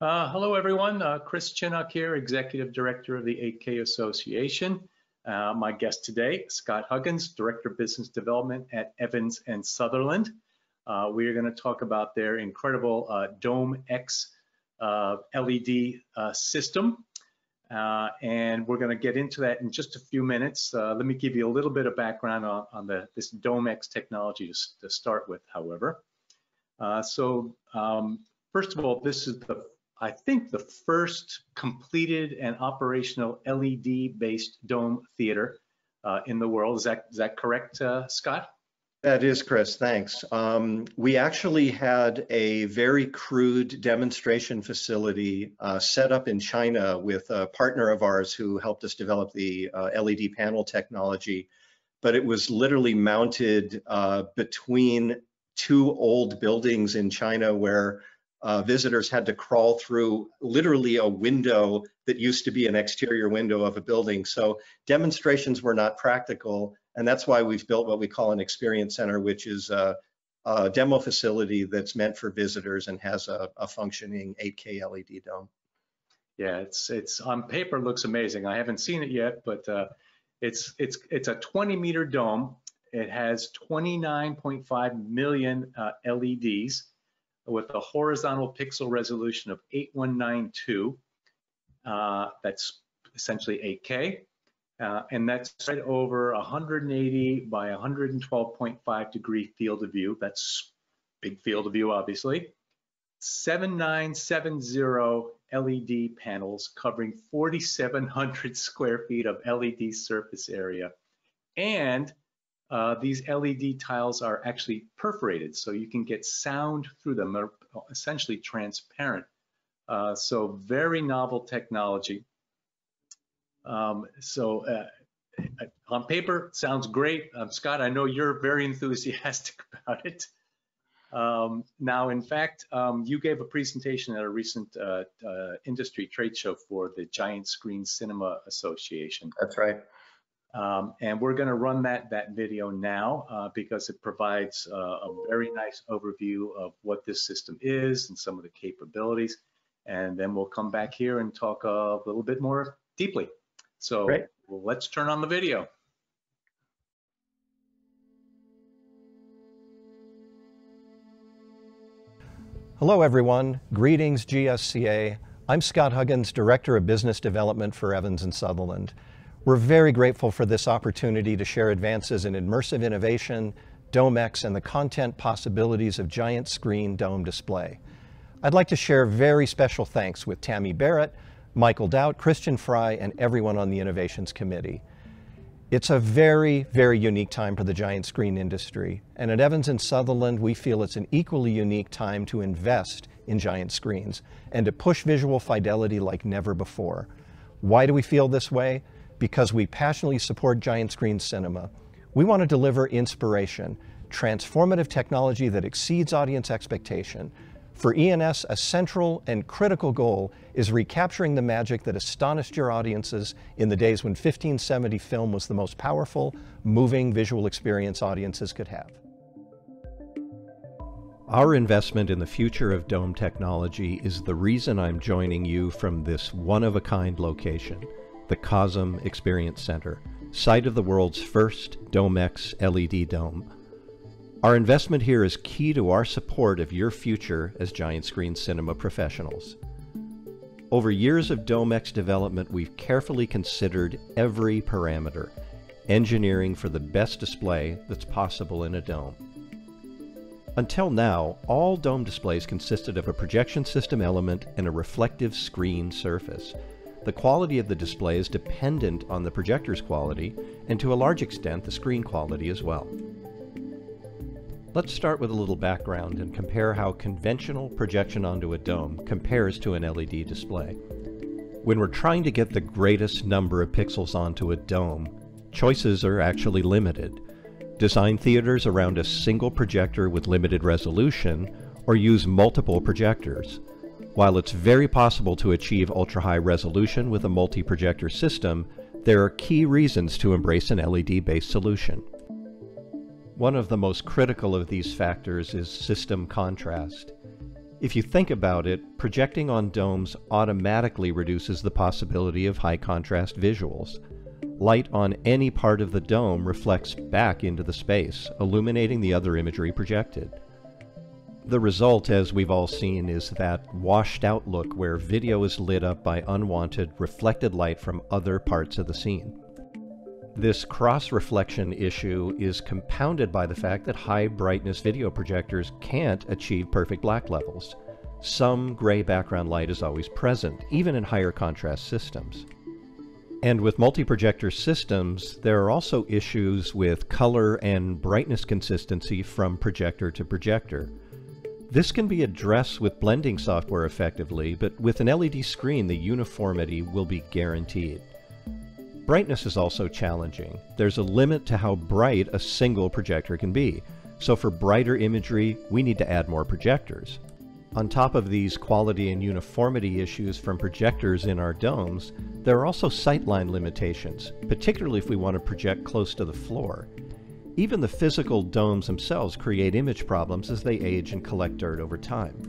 Uh, hello, everyone. Uh, Chris Chinnock here, Executive Director of the 8K Association. Uh, my guest today, Scott Huggins, Director of Business Development at Evans and Sutherland. Uh, we are going to talk about their incredible uh, DomeX uh, LED system. and we're going to get into that in just a few minutes. let me give you a little bit of background on, on the, this DomeX technology to, to start with, however. so um, first of all, this is the I think the first completed and operational LED-based dome theater uh, in the world. Is that is that correct, uh, Scott? That is, Chris. Thanks. Um, we actually had a very crude demonstration facility uh, set up in China with a partner of ours who helped us develop the uh, LED panel technology. But it was literally mounted uh, between two old buildings in China where uh, visitors had to crawl through literally a window that used to be an exterior window of a building. So demonstrations were not practical, and that's why we've built what we call an experience center, which is a, a demo facility that's meant for visitors and has a, a, functioning 8K LED dome. Yeah, it's it's on paper looks amazing. I haven't seen it yet, but uh, it's it's it's a 20 meter dome. It has 29.5 million uh, LEDs with a horizontal pixel resolution of 8192. Uh, that's essentially 8K. Uh, and that's spread over 180 by 112.5 degree field of view. That's big field of view, obviously. 7970 LED panels covering 4,700 square feet of LED surface area. And uh, these LED tiles are actually perforated, so you can get sound through them. They're essentially transparent. Uh, so very novel technology. Um, so uh, on paper, sounds great. Um, Scott, I know you're very enthusiastic about it. Um, now, in fact, um, you gave a presentation at a recent uh, uh, industry trade show for the Giant Screen Cinema Association. That's right. Um, and we're going to run that that video now uh, because it provides uh, a very nice overview of what this system is and some of the capabilities. And then we'll come back here and talk a little bit more deeply. So well, let's turn on the video. Hello, everyone. Greetings, GSCA. I'm Scott Huggins, Director of Business Development for Evans and Sutherland. We're very grateful for this opportunity to share advances in immersive innovation, DomeX, and the content possibilities of giant screen dome display. I'd like to share very special thanks with Tammy Barrett, Michael Dowd, Christian Fry, and everyone on the Innovations Committee. It's a very, very unique time for the giant screen industry, and at Evans and Sutherland, we feel it's an equally unique time to invest in giant screens and to push visual fidelity like never before. Why do we feel this way? Because we passionately support giant screen cinema. We want to deliver inspiration, transformative technology that exceeds audience expectation. For E&S, a central and critical goal is recapturing the magic that astonished your audiences in the days when 1570 film was the most powerful, moving visual experience audiences could have. Our investment in the future of dome technology is the reason I'm joining you from this one-of-a-kind location the COSM Experience Center, site of the world's first DomeX LED dome. Our investment here is key to our support of your future as giant screen cinema professionals. Over years of DomeX development, we've carefully considered every parameter, engineering for the best display that's possible in a dome. Until now, all dome displays consisted of a projection system element and a reflective screen surface. The quality of the display is dependent on the projector's quality, and to a large extent the screen quality as well. Let's start with a little background and compare how conventional projection onto a dome compares to an LED display. When we're trying to get the greatest number of pixels onto a dome, choices are actually limited. Design theaters around a single projector with limited resolution, or use multiple projectors. While it's very possible to achieve ultra-high resolution with a multi-projector system, there are key reasons to embrace an LED-based solution. One of the most critical of these factors is system contrast. If you think about it, projecting on domes automatically reduces the possibility of high contrast visuals. Light on any part of the dome reflects back into the space, illuminating the other imagery projected. The result, as we've all seen, is that washed out look where video is lit up by unwanted, reflected light from other parts of the scene. This cross-reflection issue is compounded by the fact that high brightness video projectors can't achieve perfect black levels. Some gray background light is always present, even in higher contrast systems. And with multi-projector systems, there are also issues with color and brightness consistency from projector to projector. This can be addressed with blending software effectively, but with an LED screen the uniformity will be guaranteed. Brightness is also challenging. There's a limit to how bright a single projector can be, so for brighter imagery we need to add more projectors. On top of these quality and uniformity issues from projectors in our domes, there are also sightline limitations, particularly if we want to project close to the floor. Even the physical domes themselves create image problems as they age and collect dirt over time.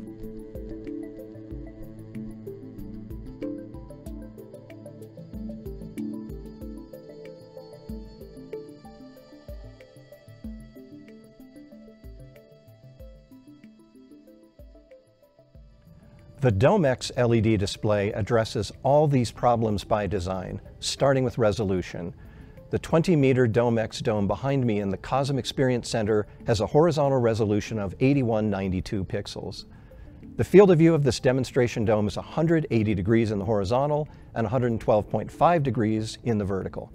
The DomeX LED display addresses all these problems by design, starting with resolution, the 20 meter DomeX dome behind me in the COSM Experience Center has a horizontal resolution of 8192 pixels. The field of view of this demonstration dome is 180 degrees in the horizontal and 112.5 degrees in the vertical.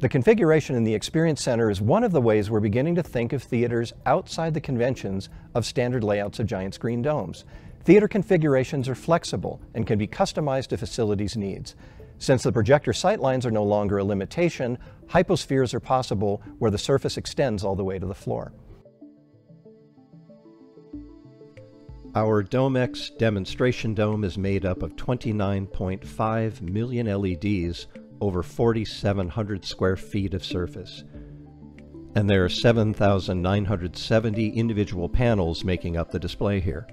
The configuration in the Experience Center is one of the ways we're beginning to think of theaters outside the conventions of standard layouts of giant screen domes. Theater configurations are flexible and can be customized to facilities' needs. Since the projector sightlines are no longer a limitation, hypospheres are possible where the surface extends all the way to the floor. Our DomeX demonstration dome is made up of 29.5 million LEDs over 4,700 square feet of surface. And there are 7,970 individual panels making up the display here.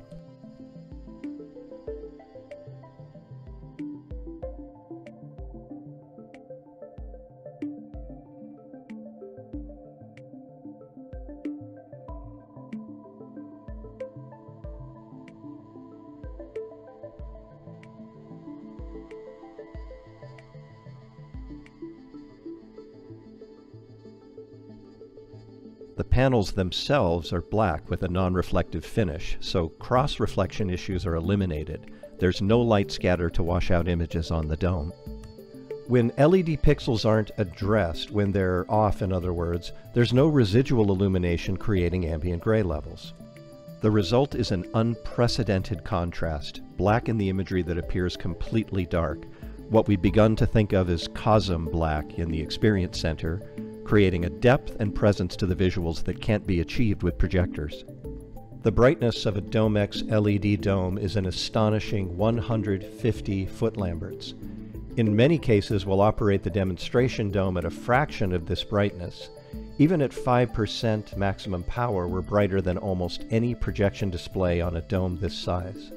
Panels themselves are black with a non-reflective finish, so cross-reflection issues are eliminated. There's no light scatter to wash out images on the dome. When LED pixels aren't addressed, when they're off in other words, there's no residual illumination creating ambient gray levels. The result is an unprecedented contrast, black in the imagery that appears completely dark, what we've begun to think of as COSM black in the Experience Center, creating a depth and presence to the visuals that can't be achieved with projectors. The brightness of a DomeX LED dome is an astonishing 150 foot Lamberts. In many cases, we'll operate the demonstration dome at a fraction of this brightness. Even at 5% maximum power, we're brighter than almost any projection display on a dome this size.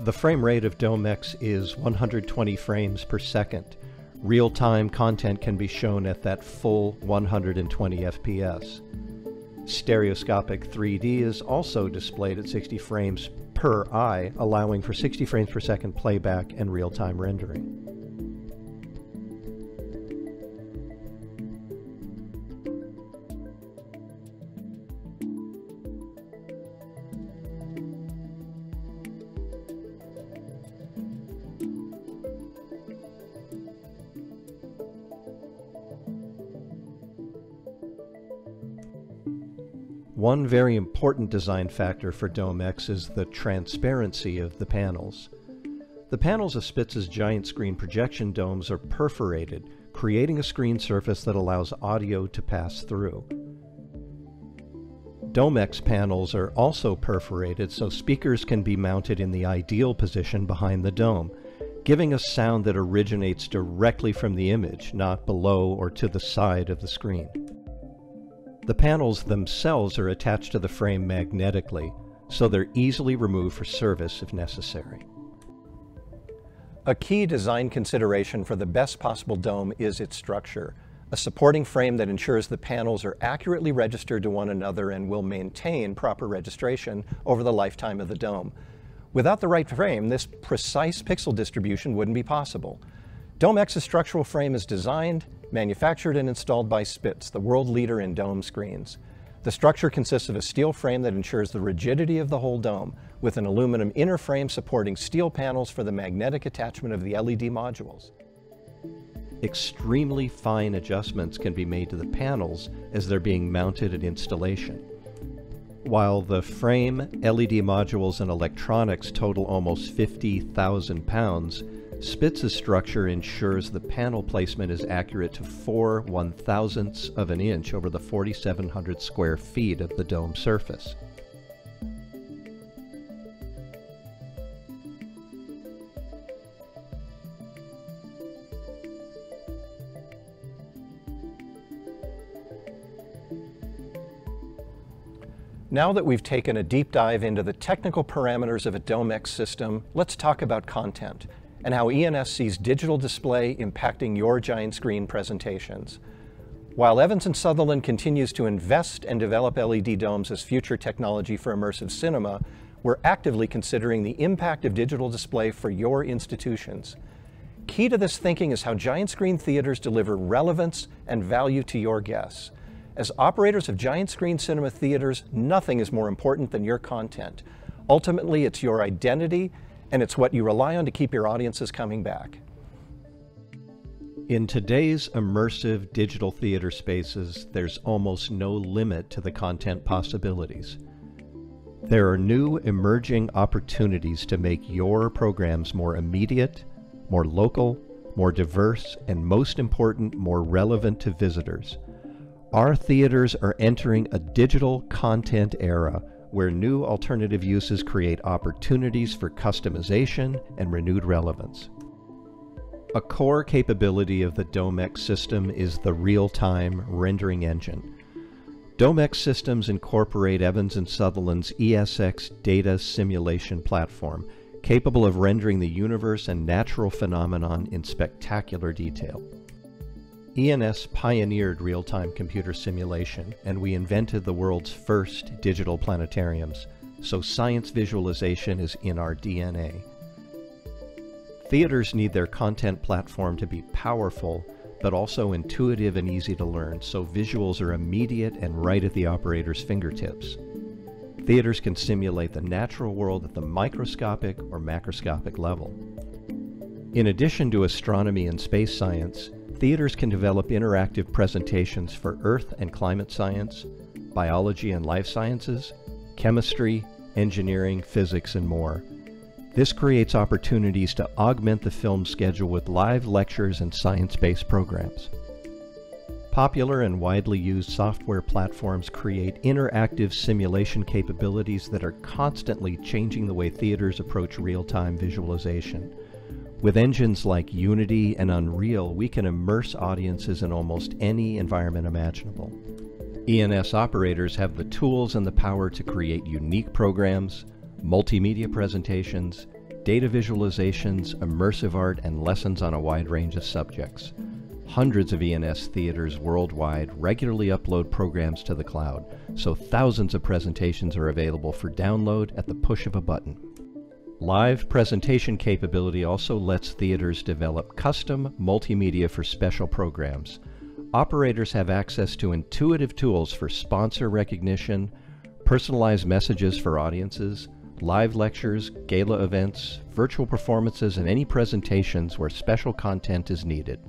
The frame rate of DomeX is 120 frames per second, real-time content can be shown at that full 120 FPS. Stereoscopic 3D is also displayed at 60 frames per eye, allowing for 60 frames per second playback and real-time rendering. One very important design factor for DomeX is the transparency of the panels. The panels of Spitz's giant screen projection domes are perforated, creating a screen surface that allows audio to pass through. DomeX panels are also perforated so speakers can be mounted in the ideal position behind the dome, giving a sound that originates directly from the image, not below or to the side of the screen. The panels themselves are attached to the frame magnetically, so they're easily removed for service if necessary. A key design consideration for the best possible dome is its structure, a supporting frame that ensures the panels are accurately registered to one another and will maintain proper registration over the lifetime of the dome. Without the right frame, this precise pixel distribution wouldn't be possible. DomeX's structural frame is designed, manufactured and installed by Spitz, the world leader in dome screens. The structure consists of a steel frame that ensures the rigidity of the whole dome, with an aluminum inner frame supporting steel panels for the magnetic attachment of the LED modules. Extremely fine adjustments can be made to the panels as they're being mounted at installation. While the frame, LED modules, and electronics total almost 50,000 pounds, Spitz's structure ensures the panel placement is accurate to 4 one thousandths of an inch over the 4,700 square feet of the dome surface. Now that we've taken a deep dive into the technical parameters of a DomeX system, let's talk about content and how E&S sees digital display impacting your giant screen presentations. While Evans and Sutherland continues to invest and develop LED domes as future technology for immersive cinema, we're actively considering the impact of digital display for your institutions. Key to this thinking is how giant screen theaters deliver relevance and value to your guests. As operators of giant screen cinema theaters, nothing is more important than your content. Ultimately, it's your identity and it's what you rely on to keep your audiences coming back. In today's immersive digital theater spaces, there's almost no limit to the content possibilities. There are new emerging opportunities to make your programs more immediate, more local, more diverse, and most important, more relevant to visitors. Our theaters are entering a digital content era where new alternative uses create opportunities for customization and renewed relevance. A core capability of the DomeX system is the real-time rendering engine. DomeX systems incorporate Evans & Sutherland's ESX data simulation platform, capable of rendering the universe and natural phenomenon in spectacular detail. E&S pioneered real-time computer simulation, and we invented the world's first digital planetariums, so science visualization is in our DNA. Theaters need their content platform to be powerful, but also intuitive and easy to learn, so visuals are immediate and right at the operator's fingertips. Theaters can simulate the natural world at the microscopic or macroscopic level. In addition to astronomy and space science, theaters can develop interactive presentations for earth and climate science, biology and life sciences, chemistry, engineering, physics, and more. This creates opportunities to augment the film schedule with live lectures and science-based programs. Popular and widely used software platforms create interactive simulation capabilities that are constantly changing the way theaters approach real-time visualization. With engines like Unity and Unreal, we can immerse audiences in almost any environment imaginable. E&S operators have the tools and the power to create unique programs, multimedia presentations, data visualizations, immersive art, and lessons on a wide range of subjects. Hundreds of E&S theaters worldwide regularly upload programs to the cloud, so thousands of presentations are available for download at the push of a button. Live presentation capability also lets theaters develop custom multimedia for special programs. Operators have access to intuitive tools for sponsor recognition, personalized messages for audiences, live lectures, gala events, virtual performances, and any presentations where special content is needed.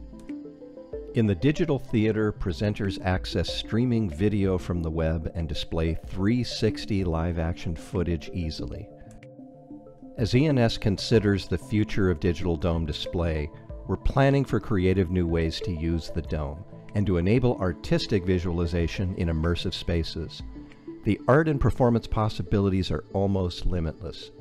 In the digital theater, presenters access streaming video from the web and display 360 live action footage easily. As E&S considers the future of digital dome display, we're planning for creative new ways to use the dome and to enable artistic visualization in immersive spaces. The art and performance possibilities are almost limitless.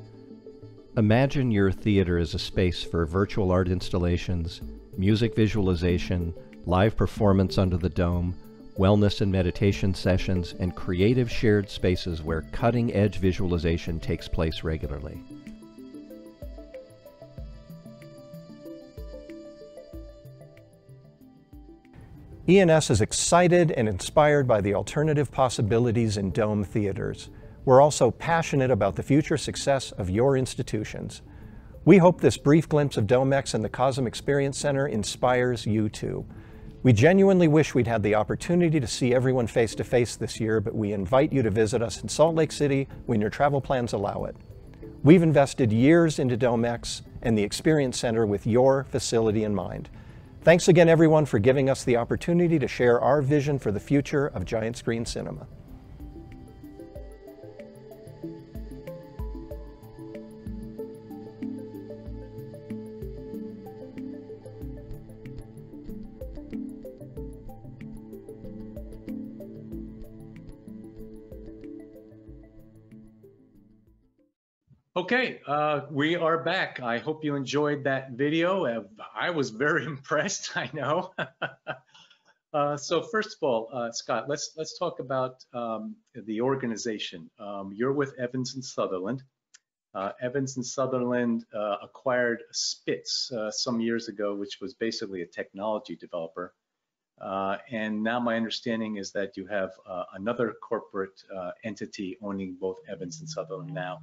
Imagine your theater as a space for virtual art installations, music visualization, live performance under the dome, wellness and meditation sessions, and creative shared spaces where cutting edge visualization takes place regularly. E&S is excited and inspired by the alternative possibilities in dome theaters. We're also passionate about the future success of your institutions. We hope this brief glimpse of DomeX and the COSM Experience Center inspires you too. We genuinely wish we'd had the opportunity to see everyone face to face this year, but we invite you to visit us in Salt Lake City when your travel plans allow it. We've invested years into DomeX and the Experience Center with your facility in mind. Thanks again, everyone, for giving us the opportunity to share our vision for the future of giant screen cinema. Okay, uh, we are back. I hope you enjoyed that video. Uh, I was very impressed, I know. uh, so first of all, uh, Scott, let's let's talk about um, the organization. Um, you're with Evans and Sutherland. Uh, Evans and Sutherland acquired Spitz some years ago, which was basically a technology developer. and now my understanding is that you have another corporate entity owning both Evans and Sutherland now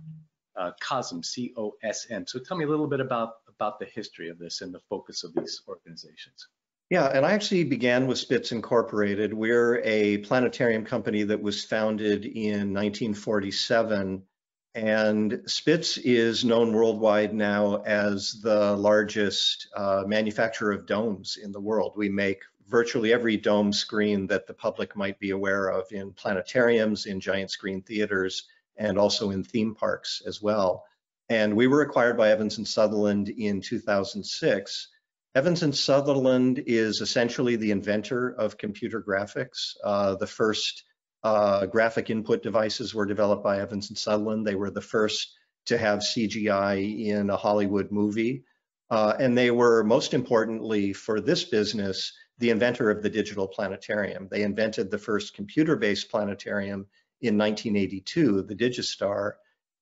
uh, COSM, C-O-S-M. So tell me a little bit about, about the history of this and the focus of these organizations. Yeah, and I actually began with Spitz Incorporated. We're a planetarium company that was founded in 1947. And Spitz is known worldwide now as the largest uh, manufacturer of domes in the world. We make virtually every dome screen that the public might be aware of in planetariums, in giant screen theaters, and also in theme parks as well. And we were acquired by Evans and Sutherland in 2006. Evans and Sutherland is essentially the inventor of computer graphics. Uh, the first uh, graphic input devices were developed by Evans and Sutherland. They were the first to have CGI in a Hollywood movie. Uh, and they were most importantly for this business, the inventor of the digital planetarium. They invented the first computer-based planetarium in 1982, the Digistar,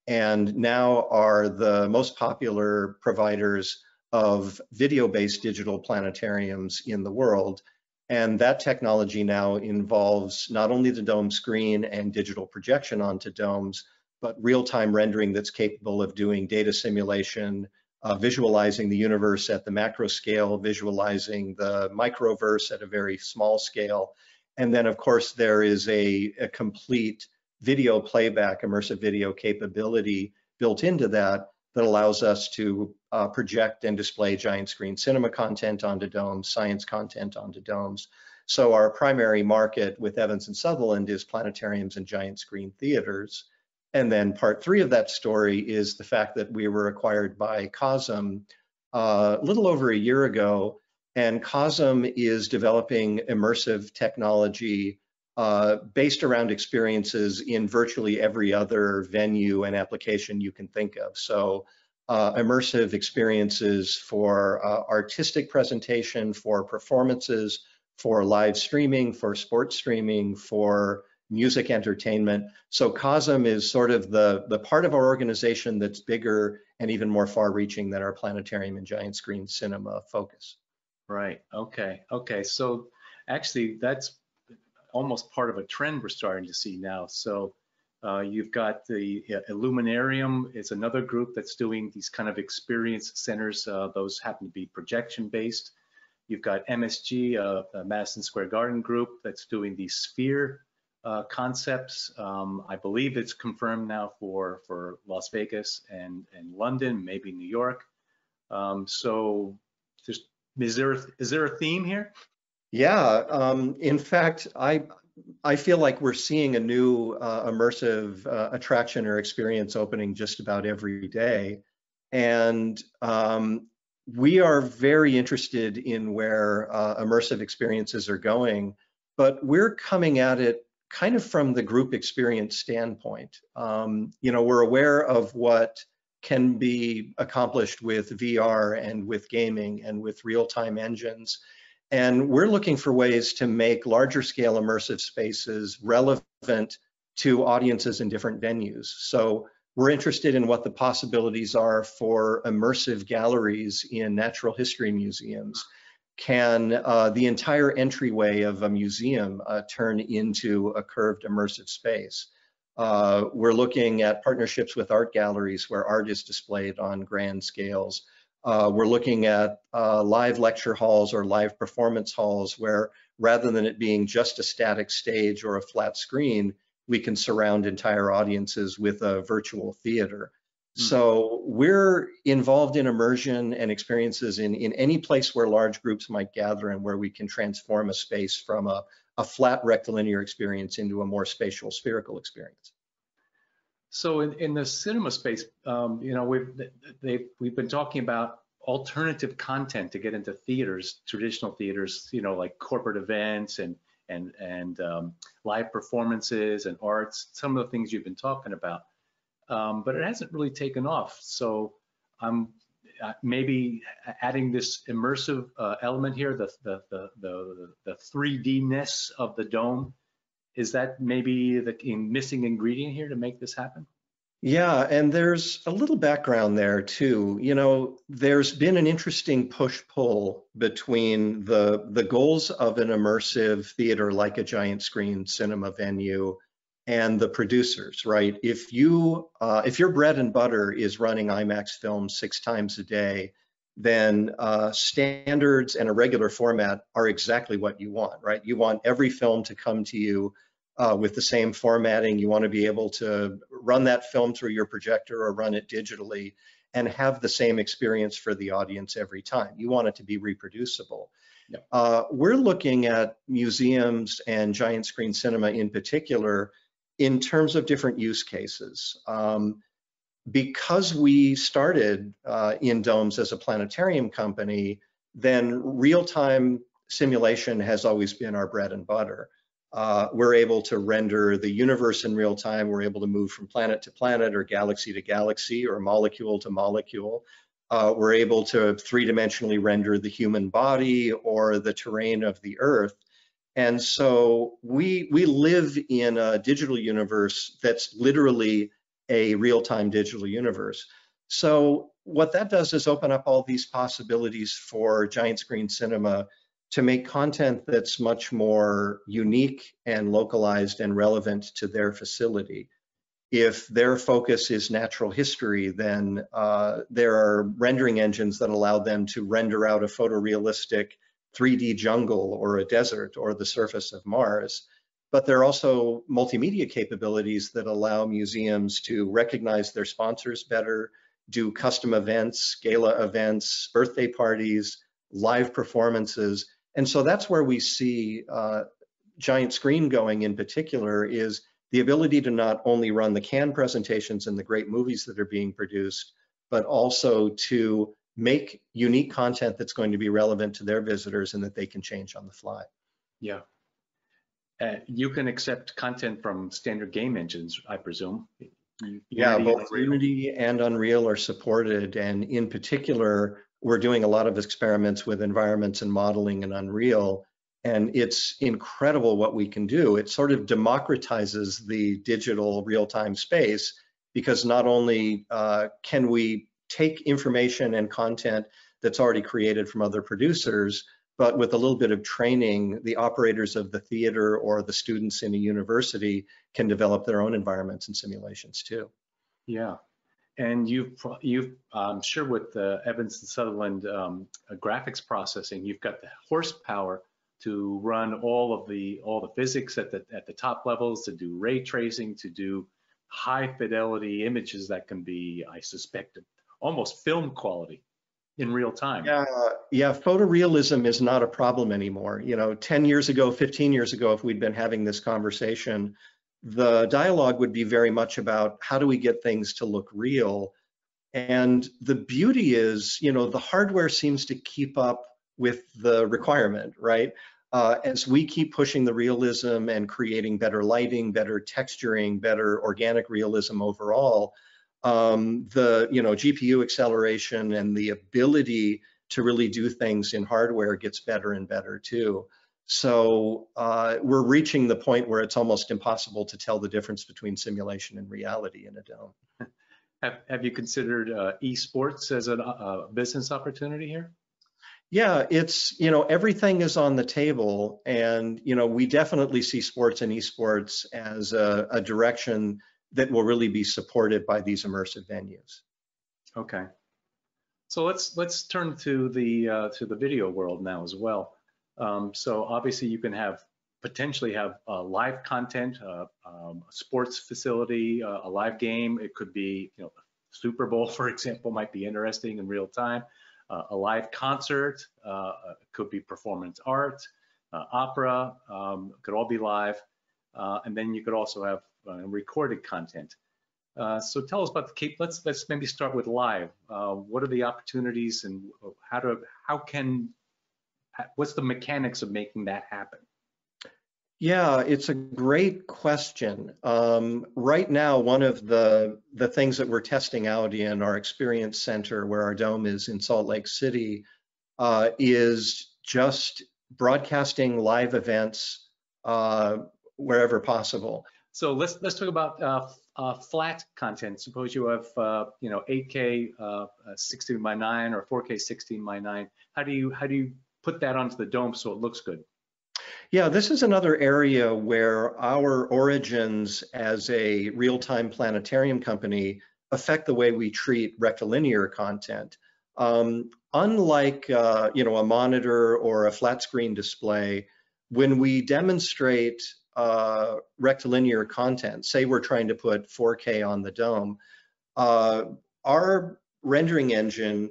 and now are the most popular providers of video-based digital planetariums in the world. And that technology now involves not only the dome screen and digital projection onto domes, but real-time rendering that's capable of doing data simulation, uh, visualizing the universe at the macro scale, visualizing the microverse at a very small scale. And then, of course, there is a, a complete video playback, immersive video capability built into that that allows us to uh, project and display giant screen cinema content onto domes, science content onto domes. So our primary market with Evans and Sutherland is planetariums and giant screen theaters. And then part three of that story is the fact that we were acquired by COSM uh, a little over a year ago. And COSM is developing immersive technology uh, based around experiences in virtually every other venue and application you can think of. So uh, immersive experiences for uh, artistic presentation, for performances, for live streaming, for sports streaming, for music entertainment. So COSM is sort of the, the part of our organization that's bigger and even more far reaching than our planetarium and giant screen cinema focus. Right, okay, okay. So actually that's almost part of a trend we're starting to see now. So uh, you've got the uh, Illuminarium is another group that's doing these kind of experience centers. Uh, those happen to be projection based. You've got MSG, uh, Madison Square Garden group that's doing these sphere uh, concepts. Um, I believe it's confirmed now for, for Las Vegas and, and London, maybe New York. Um, so just, is there, is there a theme here? Yeah, um, in fact, I I feel like we're seeing a new uh, immersive uh, attraction or experience opening just about every day, and um, we are very interested in where uh, immersive experiences are going, but we're coming at it kind of from the group experience standpoint. Um, you know, we're aware of what can be accomplished with VR and with gaming and with real-time engines And we're looking for ways to make larger scale immersive spaces relevant to audiences in different venues. So we're interested in what the possibilities are for immersive galleries in natural history museums. Can uh, the entire entryway of a museum uh, turn into a curved immersive space? Uh, we're looking at partnerships with art galleries where art is displayed on grand scales. Uh, we're looking at uh, live lecture halls or live performance halls where rather than it being just a static stage or a flat screen, we can surround entire audiences with a virtual theater. Mm. So we're involved in immersion and experiences in, in any place where large groups might gather and where we can transform a space from a, a flat rectilinear experience into a more spatial spherical experience. So in, in the cinema space, um, you know, we've we've been talking about alternative content to get into theaters, traditional theaters, you know, like corporate events and and and um, live performances and arts, some of the things you've been talking about. Um, but it hasn't really taken off. So I'm uh, maybe adding this immersive uh, element here, the the the the, the 3D-ness of the dome. Is that maybe the missing ingredient here to make this happen? Yeah, and there's a little background there too. You know, there's been an interesting push-pull between the the goals of an immersive theater like a giant screen cinema venue and the producers, right? If you uh, if your bread and butter is running IMAX films six times a day, then uh, standards and a regular format are exactly what you want, right? You want every film to come to you uh, with the same formatting. You want to be able to run that film through your projector or run it digitally and have the same experience for the audience every time. You want it to be reproducible. Uh, we're looking at museums and giant screen cinema in particular in terms of different use cases. Um, because we started uh, in domes as a planetarium company, then real-time simulation has always been our bread and butter uh, we're able to render the universe in real time. We're able to move from planet to planet or galaxy to galaxy or molecule to molecule. Uh, we're able to three-dimensionally render the human body or the terrain of the Earth. And so we, we live in a digital universe that's literally a real-time digital universe. So what that does is open up all these possibilities for giant screen cinema to make content that's much more unique and localized and relevant to their facility. If their focus is natural history, then uh, there are rendering engines that allow them to render out a photorealistic 3D jungle or a desert or the surface of Mars. But there are also multimedia capabilities that allow museums to recognize their sponsors better, do custom events, gala events, birthday parties, live performances, and so that's where we see uh, Giant Screen going in particular is the ability to not only run the Cannes presentations and the great movies that are being produced, but also to make unique content that's going to be relevant to their visitors and that they can change on the fly. Yeah. Uh, you can accept content from standard game engines, I presume. Unity yeah, both Unity and Unreal are supported, and in particular, we're doing a lot of experiments with environments and modeling in Unreal, and it's incredible what we can do. It sort of democratizes the digital real-time space because not only uh, can we take information and content that's already created from other producers, but with a little bit of training, the operators of the theater or the students in a university can develop their own environments and simulations too. Yeah, and you've, you've I'm sure with the Evans and Sutherland um, uh, graphics processing, you've got the horsepower to run all of the all the physics at the at the top levels, to do ray tracing, to do high fidelity images that can be, I suspect, almost film quality in real time. Yeah, yeah, photorealism is not a problem anymore. You know, 10 years ago, 15 years ago, if we'd been having this conversation, the dialogue would be very much about how do we get things to look real. And the beauty is, you know, the hardware seems to keep up with the requirement, right? Uh, as we keep pushing the realism and creating better lighting, better texturing, better organic realism overall, um, the you know GPU acceleration and the ability to really do things in hardware gets better and better too. So uh, we're reaching the point where it's almost impossible to tell the difference between simulation and reality in a dome. Have, have you considered uh, esports as a, a business opportunity here? Yeah, it's, you know, everything is on the table. And, you know, we definitely see sports and esports as a, a direction that will really be supported by these immersive venues. Okay. So let's let's turn to the uh, to the video world now as well. Um, so obviously you can have potentially have uh, live content, uh, um, a sports facility, uh, a live game. It could be, you know, Super Bowl, for example, might be interesting in real time uh, a live concert, uh, could be performance art, opera, um, could all be live. And then you could also have uh, recorded content. so tell us about the keep. Let's let's maybe start with live. what are the opportunities and how to how can what's the mechanics of making that happen? Yeah, it's a great question. Um, right now, one of the the things that we're testing out in our experience center, where our dome is in Salt Lake City, uh, is just broadcasting live events uh, wherever possible. So let's let's talk about uh, uh flat content. Suppose you have uh, you know 8K uh, 16 by 9 or 4K 16 by 9. How do you how do you put that onto the dome so it looks good? Yeah, this is another area where our origins as a real-time planetarium company affect the way we treat rectilinear content. Um, unlike uh, you know a monitor or a flat screen display, when we demonstrate uh, rectilinear content, say we're trying to put 4K on the dome, uh, our rendering engine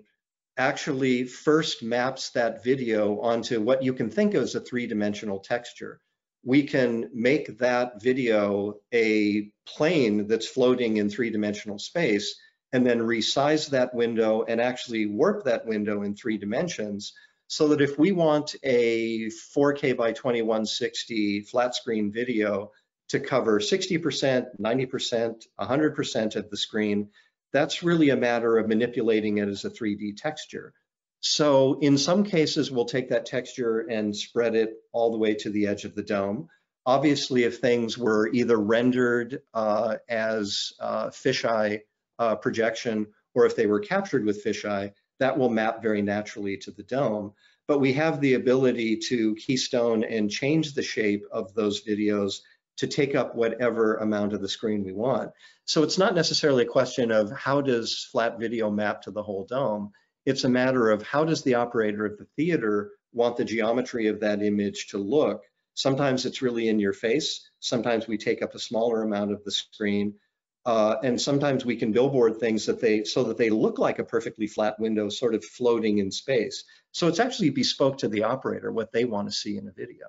actually first maps that video onto what you can think of as a three-dimensional texture. We can make that video a plane that's floating in three-dimensional space and then resize that window and actually warp that window in three dimensions so that if we want a 4K by 2160 flat screen video to cover 60%, 90%, 100% of the screen, that's really a matter of manipulating it as a 3D texture. So in some cases, we'll take that texture and spread it all the way to the edge of the dome. Obviously, if things were either rendered uh, as uh, fisheye uh, projection or if they were captured with fisheye, that will map very naturally to the dome. But we have the ability to keystone and change the shape of those videos to take up whatever amount of the screen we want. So it's not necessarily a question of how does flat video map to the whole dome. It's a matter of how does the operator of the theater want the geometry of that image to look. Sometimes it's really in your face. Sometimes we take up a smaller amount of the screen. Uh, and sometimes we can billboard things that they so that they look like a perfectly flat window sort of floating in space. So it's actually bespoke to the operator what they want to see in a video.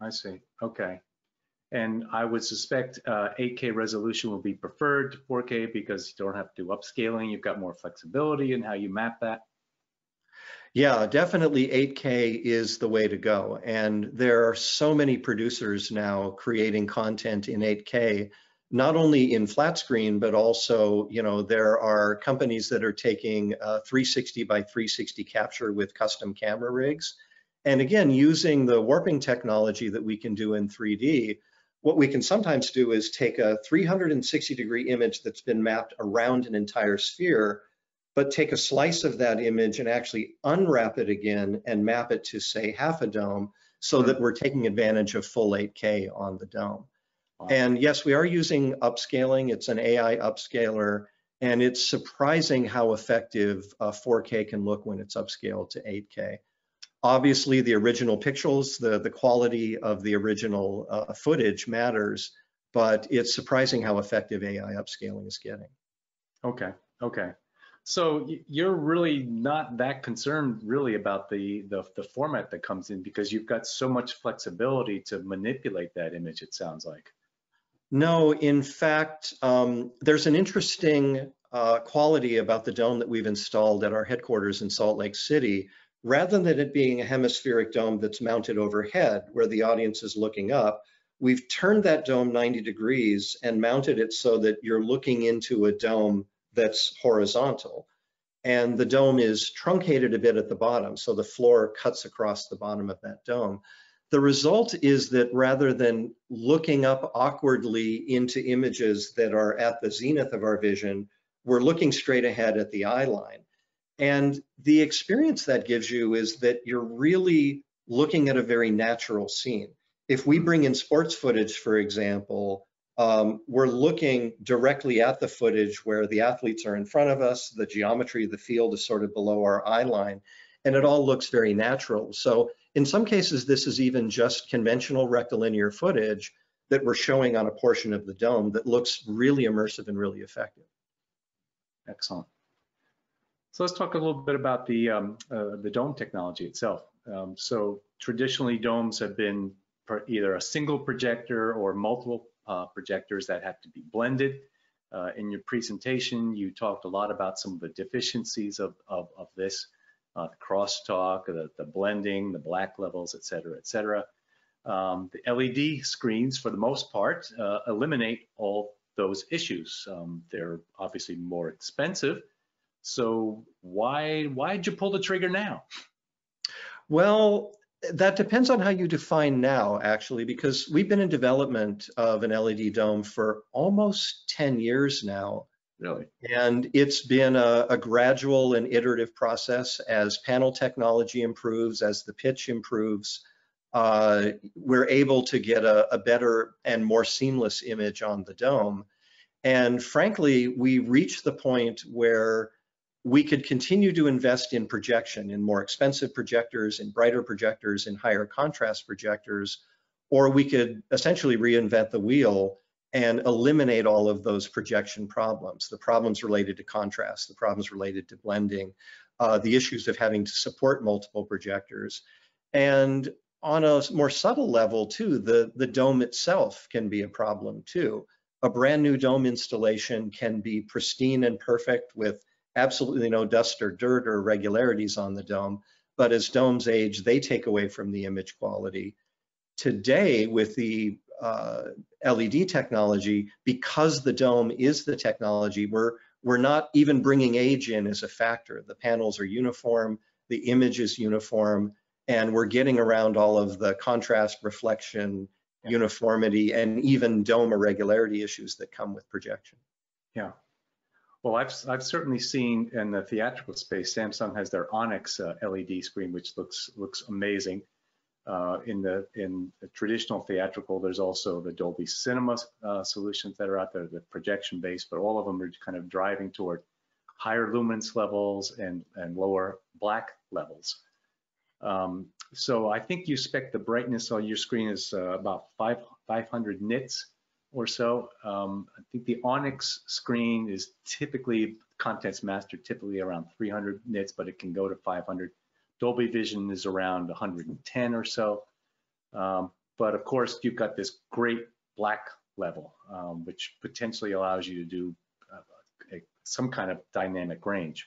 I see. Okay. And I would suspect uh, 8K resolution will be preferred to 4K because you don't have to do upscaling. You've got more flexibility in how you map that. Yeah, definitely 8K is the way to go. And there are so many producers now creating content in 8K, not only in flat screen, but also, you know, there are companies that are taking uh, 360 by 360 capture with custom camera rigs. And again, using the warping technology that we can do in 3D, what we can sometimes do is take a 360 degree image that's been mapped around an entire sphere, but take a slice of that image and actually unwrap it again and map it to say half a dome so hmm. that we're taking advantage of full 8K on the dome. And yes, we are using upscaling. It's an AI upscaler, and it's surprising how effective 4K can look when it's upscaled to 8K. Obviously, the original pixels, the, the quality of the original uh, footage matters, but it's surprising how effective AI upscaling is getting. Okay, okay. So you're really not that concerned really about the, the, the format that comes in because you've got so much flexibility to manipulate that image, it sounds like. No, in fact, um, there's an interesting uh, quality about the dome that we've installed at our headquarters in Salt Lake City, rather than it being a hemispheric dome that's mounted overhead where the audience is looking up, we've turned that dome 90 degrees and mounted it so that you're looking into a dome that's horizontal. and the dome is truncated a bit at the bottom, so the floor cuts across the bottom of that dome. The result is that rather than looking up awkwardly into images that are at the zenith of our vision, we're looking straight ahead at the eye line. And the experience that gives you is that you're really looking at a very natural scene. If we bring in sports footage, for example, um, we're looking directly at the footage where the athletes are in front of us, the geometry of the field is sort of below our eye line, and it all looks very natural. So in some cases, this is even just conventional rectilinear footage that we're showing on a portion of the dome that looks really immersive and really effective. Excellent. So let's talk a little bit about the, um, uh, the dome technology itself. Um, so traditionally domes have been either a single projector or multiple uh, projectors that have to be blended. Uh, in your presentation, you talked a lot about some of the deficiencies of, of, of this uh, the crosstalk, the, the blending, the black levels, et cetera, et cetera. Um, the LED screens, for the most part, uh, eliminate all those issues. Um, they're obviously more expensive. So why why'd you pull the trigger now? Well, that depends on how you define now, actually, because we've been in development of an LED dome for almost 10 years now. Really? And it's been a, a, gradual and iterative process as panel technology improves, as the pitch improves, uh, we're able to get a, a, better and more seamless image on the dome. And frankly, we reached the point where we could continue to invest in projection, in more expensive projectors, in brighter projectors, in higher contrast projectors, or we could essentially reinvent the wheel and eliminate all of those projection problems, the problems related to contrast, the problems related to blending, uh, the issues of having to support multiple projectors. And on a more subtle level too, the, the dome itself can be a problem too. A brand new dome installation can be pristine and perfect with absolutely no dust or dirt or irregularities on the dome. But as domes age, they take away from the image quality. Today, with the uh, LED technology, because the dome is the technology, we're, we're not even bringing age in as a factor. The panels are uniform, the image is uniform, and we're getting around all of the contrast, reflection, uniformity, and even dome irregularity issues that come with projection. Yeah. Well, I've, I've certainly seen in the theatrical space, Samsung has their Onyx uh, LED screen, which looks looks amazing. Uh, in the in the traditional theatrical, there's also the Dolby Cinema uh, solutions that are out there, the projection based, but all of them are kind of driving toward higher luminance levels and and lower black levels. Um, so I think you spec the brightness on your screen is uh, about five 500 nits or so. Um, I think the Onyx screen is typically contents master typically around 300 nits, but it can go to 500. Dolby Vision is around 110 or so. Um, but of course, you've got this great black level, um, which potentially allows you to do uh, a, some kind of dynamic range.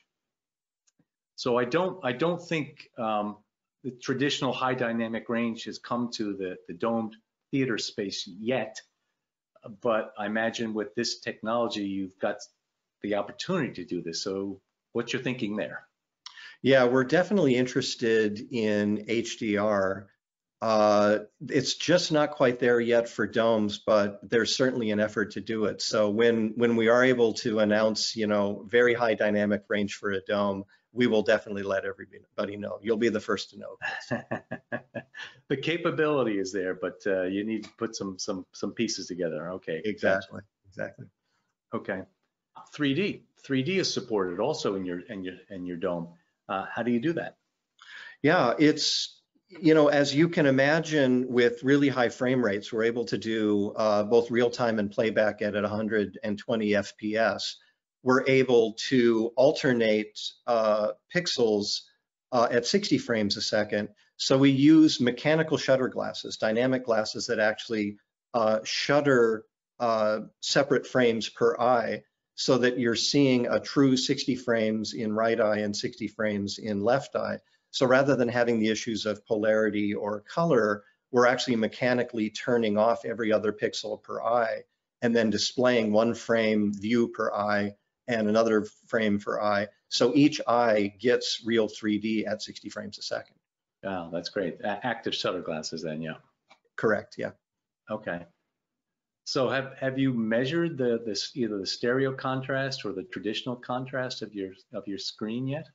So I don't, I don't think um, the traditional high dynamic range has come to the, the domed theater space yet, but I imagine with this technology, you've got the opportunity to do this. So what's your thinking there? Yeah, we're definitely interested in HDR. Uh, it's just not quite there yet for domes, but there's certainly an effort to do it. So when when we are able to announce, you know, very high dynamic range for a dome, we will definitely let everybody know. You'll be the first to know. the capability is there, but uh, you need to put some some some pieces together. Okay. Exactly. Exactly. Okay. 3D. 3D is supported also in your in your in your dome. Uh, how do you do that? Yeah, it's, you know, as you can imagine with really high frame rates, we're able to do uh, both real time and playback at, at 120 FPS. We're able to alternate uh, pixels uh, at 60 frames a second. So we use mechanical shutter glasses, dynamic glasses that actually uh, shutter uh, separate frames per eye so that you're seeing a true 60 frames in right eye and 60 frames in left eye. So rather than having the issues of polarity or color, we're actually mechanically turning off every other pixel per eye and then displaying one frame view per eye and another frame for eye. So each eye gets real 3D at 60 frames a second. Wow, that's great. Active shutter glasses then, yeah. Correct, yeah. Okay. So have, have you measured the, this, either the stereo contrast or the traditional contrast of your, of your screen yet?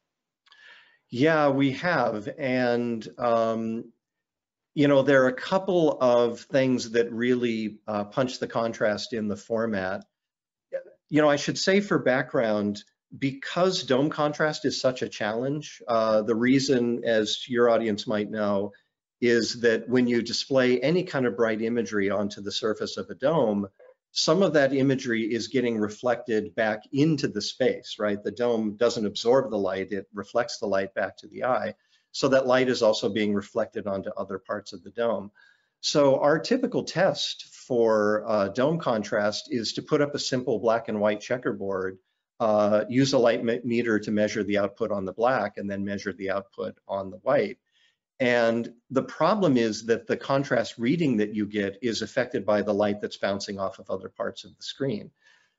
Yeah, we have. And, um, you know, there are a couple of things that really uh, punch the contrast in the format. You know, I should say for background, because dome contrast is such a challenge, uh, the reason, as your audience might know, is that when you display any kind of bright imagery onto the surface of a dome, some of that imagery is getting reflected back into the space, right? The dome doesn't absorb the light, it reflects the light back to the eye. So that light is also being reflected onto other parts of the dome. So our typical test for uh, dome contrast is to put up a simple black and white checkerboard, uh, use a light meter to measure the output on the black and then measure the output on the white. And the problem is that the contrast reading that you get is affected by the light that's bouncing off of other parts of the screen.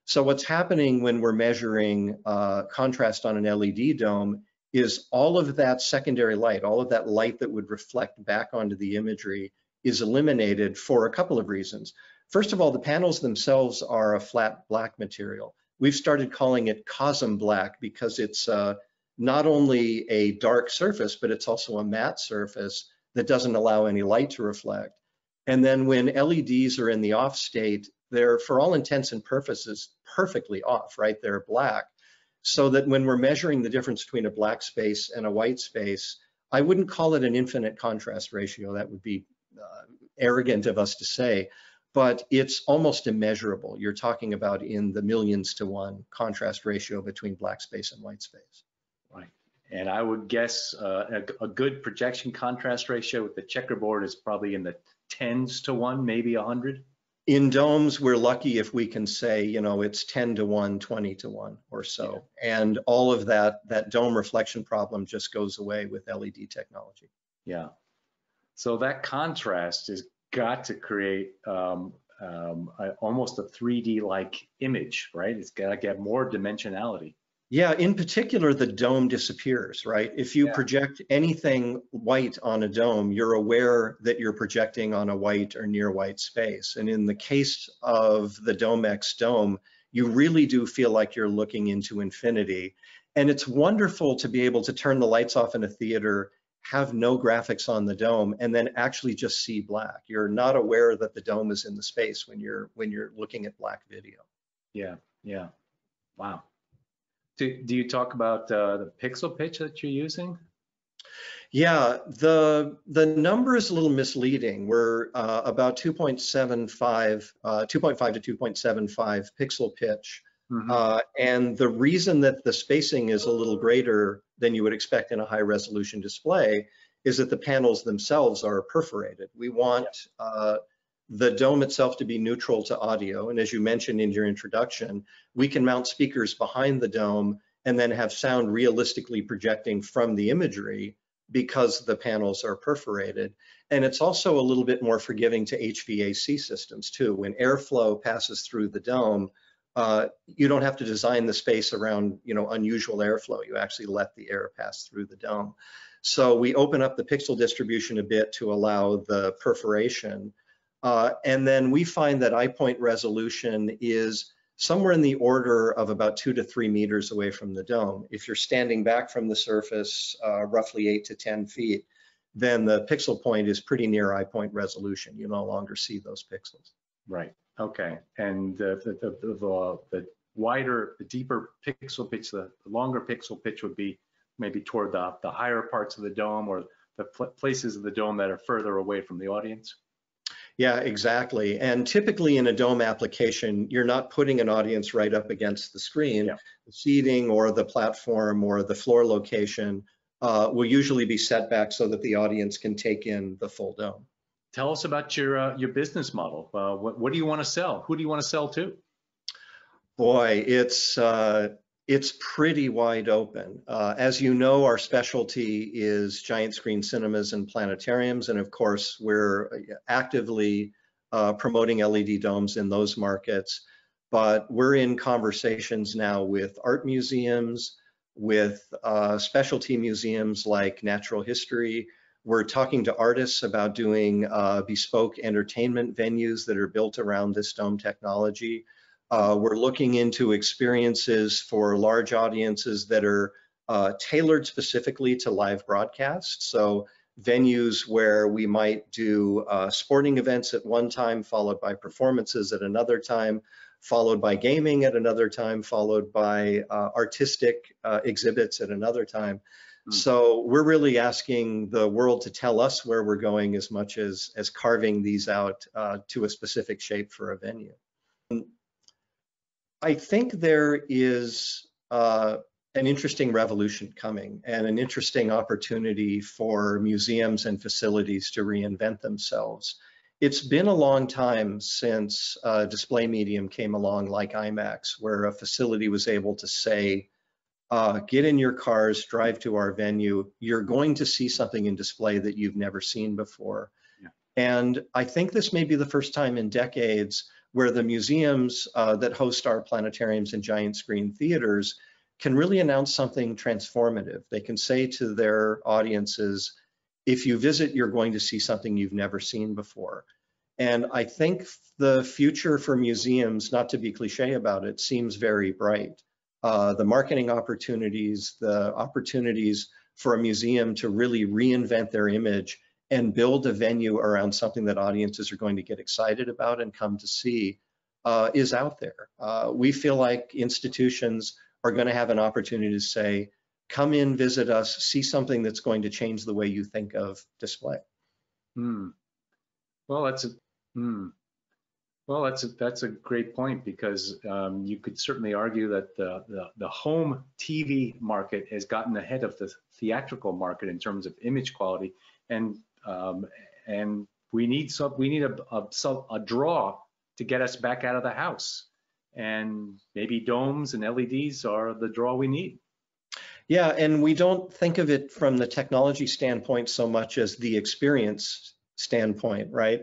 So what's happening when we're measuring uh, contrast on an LED dome is all of that secondary light, all of that light that would reflect back onto the imagery is eliminated for a couple of reasons. First of all, the panels themselves are a flat black material. We've started calling it COSM black because it's uh, not only a dark surface, but it's also a matte surface that doesn't allow any light to reflect. And then when LEDs are in the off state, they're for all intents and purposes perfectly off, right? They're black. So that when we're measuring the difference between a black space and a white space, I wouldn't call it an infinite contrast ratio. That would be uh, arrogant of us to say, but it's almost immeasurable. You're talking about in the millions to one contrast ratio between black space and white space. And I would guess uh, a, a, good projection contrast ratio with the checkerboard is probably in the tens to one, maybe a hundred. In domes, we're lucky if we can say, you know, it's 10 to 1, 20 to 1 or so. Yeah. And all of that, that dome reflection problem just goes away with LED technology. Yeah. So that contrast has got to create um, um, a, almost a 3D like image, right? It's got to get more dimensionality. Yeah, in particular, the dome disappears, right? If you yeah. project anything white on a dome, you're aware that you're projecting on a white or near white space. And in the case of the DomeX dome, you really do feel like you're looking into infinity. And it's wonderful to be able to turn the lights off in a theater, have no graphics on the dome, and then actually just see black. You're not aware that the dome is in the space when you're when you're looking at black video. Yeah, yeah. Wow. Do, do you talk about uh, the pixel pitch that you're using? Yeah, the the number is a little misleading. We're uh, about 2.75, uh, 2.5 to 2.75 pixel pitch. Mm -hmm. and the reason that the spacing is a little greater than you would expect in a high resolution display is that the panels themselves are perforated. We want uh, the dome itself to be neutral to audio. And as you mentioned in your introduction, we can mount speakers behind the dome and then have sound realistically projecting from the imagery because the panels are perforated. And it's also a little bit more forgiving to HVAC systems too. When airflow passes through the dome, uh, you don't have to design the space around you know unusual airflow. You actually let the air pass through the dome. So we open up the pixel distribution a bit to allow the perforation uh, and then we find that eye point resolution is somewhere in the order of about two to three meters away from the dome. If you're standing back from the surface, uh, roughly eight to 10 feet, then the pixel point is pretty near eye point resolution. You no longer see those pixels. Right. Okay. And the, the, the, the, wider, the deeper pixel pitch, the longer pixel pitch would be maybe toward the, the higher parts of the dome or the places of the dome that are further away from the audience. Yeah, exactly. And typically in a dome application, you're not putting an audience right up against the screen. Yeah. The seating or the platform or the floor location uh, will usually be set back so that the audience can take in the full dome. Tell us about your uh, your business model. Uh, what, what do you want to sell? Who do you want to sell to? Boy, it's uh, it's pretty wide open. Uh, as you know, our specialty is giant screen cinemas and planetariums, and of course, we're actively uh, promoting LED domes in those markets. but we're in conversations now with art museums, with uh, specialty museums like natural history. We're talking to artists about doing uh, bespoke entertainment venues that are built around this dome technology. Uh, we're looking into experiences for large audiences that are uh, tailored specifically to live broadcasts. So venues where we might do uh, sporting events at one time, followed by performances at another time, followed by gaming at another time, followed by uh, artistic uh, exhibits at another time. Mm. So we're really asking the world to tell us where we're going as much as, as carving these out uh, to a specific shape for a venue. I think there is uh, an interesting revolution coming and an interesting opportunity for museums and facilities to reinvent themselves it's been a long time since a display medium came along like IMAX, where a facility was able to say, uh, get in your cars, drive to our venue. You're going to see something in display that you've never seen before. Yeah. And I think this may be the first time in decades where the museums uh, that host our planetariums and giant screen theaters can really announce something transformative. They can say to their audiences, if you visit, you're going to see something you've never seen before. And I think the future for museums, not to be cliche about it, seems very bright. Uh, the marketing opportunities, the opportunities for a museum to really reinvent their image and build a venue around something that audiences are going to get excited about and come to see uh, is out there. Uh, we feel like institutions are going to have an opportunity to say, come in, visit us, see something that's going to change the way you think of display. Hmm. Well, that's a hmm. Well, that's a, that's a great point because um, you could certainly argue that the, the, the home TV market has gotten ahead of the theatrical market in terms of image quality, and um, and we need some we need a, a, a draw to get us back out of the house, and maybe domes and LEDs are the draw we need. Yeah, and we don't think of it from the technology standpoint so much as the experience standpoint, right?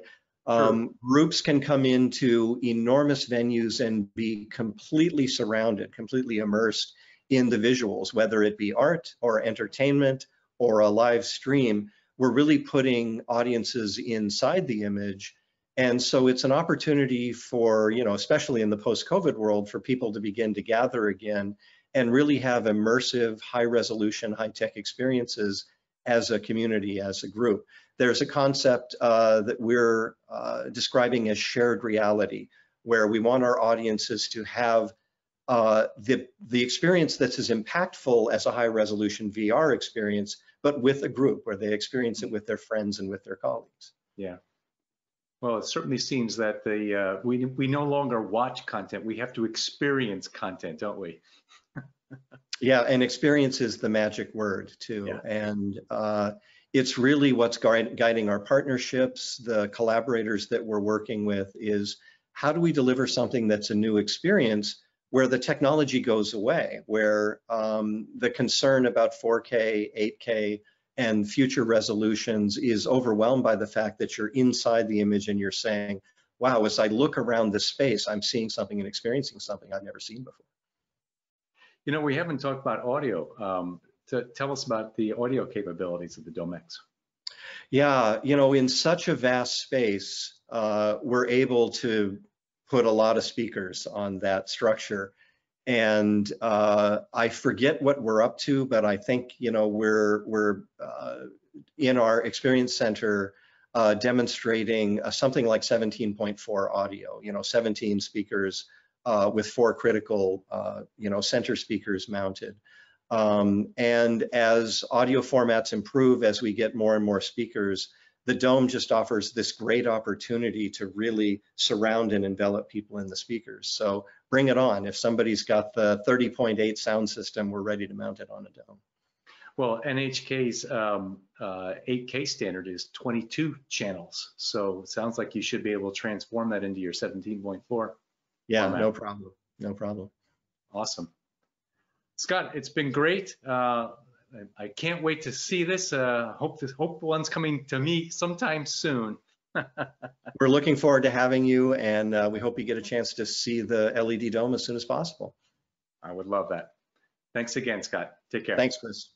Sure. Um, groups can come into enormous venues and be completely surrounded, completely immersed in the visuals, whether it be art or entertainment or a live stream. We're really putting audiences inside the image. And so it's an opportunity for, you know, especially in the post COVID world, for people to begin to gather again and really have immersive, high resolution, high tech experiences as a community, as a group. There's a concept uh, that we're uh, describing as shared reality, where we want our audiences to have uh, the, the experience that's as impactful as a high resolution VR experience, but with a group where they experience it with their friends and with their colleagues. Yeah. Well, it certainly seems that the uh, we we no longer watch content; we have to experience content, don't we? yeah, and experience is the magic word too. Yeah. And uh, it's really what's guiding our partnerships, the collaborators that we're working with is how do we deliver something that's a new experience where the technology goes away, where um, the concern about 4K, 8K, and future resolutions is overwhelmed by the fact that you're inside the image and you're saying, wow, as I look around this space, I'm seeing something and experiencing something I've never seen before. You know, we haven't talked about audio. Um, to tell us about the audio capabilities of the DomeX. Yeah, you know, in such a vast space, uh, we're able to put a lot of speakers on that structure. And uh, I forget what we're up to, but I think, you know, we're, we're uh, in our experience center uh, demonstrating uh, something like 17.4 audio, you know, 17 speakers uh, with four critical, uh, you know, center speakers mounted. Um, and as audio formats improve, as we get more and more speakers, the Dome just offers this great opportunity to really surround and envelop people in the speakers. So bring it on. If somebody's got the 30.8 sound system, we're ready to mount it on a Dome. Well, NHK's um, uh, 8K standard is 22 channels. So it sounds like you should be able to transform that into your 17.4. Yeah, format. no problem. No problem. Awesome. Scott, it's been great. Uh, I can't wait to see this. Uh, hope this hope one's coming to me sometime soon. We're looking forward to having you, and uh, we hope you get a chance to see the LED dome as soon as possible. I would love that. Thanks again, Scott. Take care. Thanks, Chris.